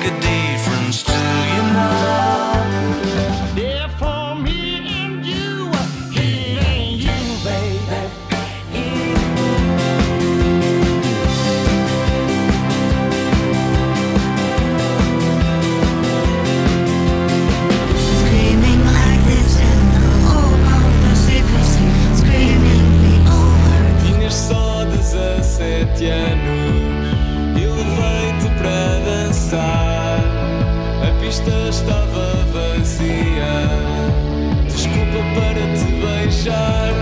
make a difference to you now. Yeah, for me and you, he ain't you, baby. Screaming like this in the hope of the secrecy. Screaming me over. Tinhas só 17 anos pista estava vazia. Desculpa para te beijar.